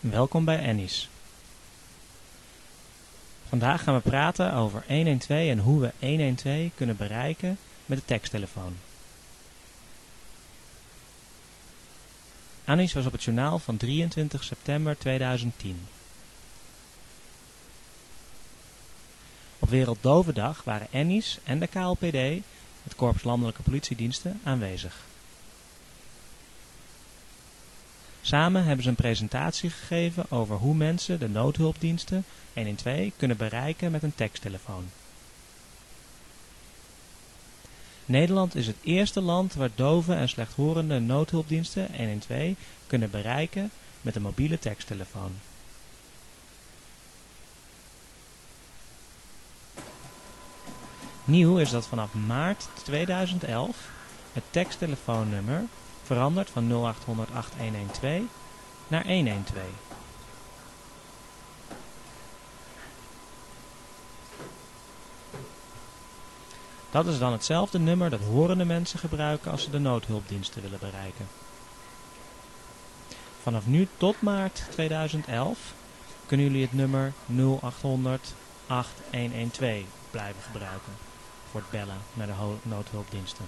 Welkom bij Annie's. Vandaag gaan we praten over 112 en hoe we 112 kunnen bereiken met de teksttelefoon. Annie's was op het journaal van 23 september 2010. Op Werelddovendag waren Annie's en de KLPD, het Korps Landelijke Politiediensten, aanwezig. Samen hebben ze een presentatie gegeven over hoe mensen de noodhulpdiensten 112 kunnen bereiken met een teksttelefoon. Nederland is het eerste land waar dove en slechthorende noodhulpdiensten 112 kunnen bereiken met een mobiele teksttelefoon. Nieuw is dat vanaf maart 2011 het teksttelefoonnummer verandert van 0800 8112 naar 112. Dat is dan hetzelfde nummer dat horende mensen gebruiken als ze de noodhulpdiensten willen bereiken. Vanaf nu tot maart 2011 kunnen jullie het nummer 0800 8112 blijven gebruiken voor het bellen naar de noodhulpdiensten.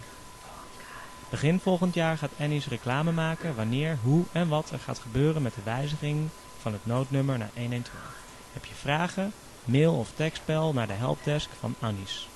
Begin volgend jaar gaat Annie's reclame maken wanneer, hoe en wat er gaat gebeuren met de wijziging van het noodnummer naar 112. Heb je vragen? Mail of tekstspel naar de helpdesk van Annie's.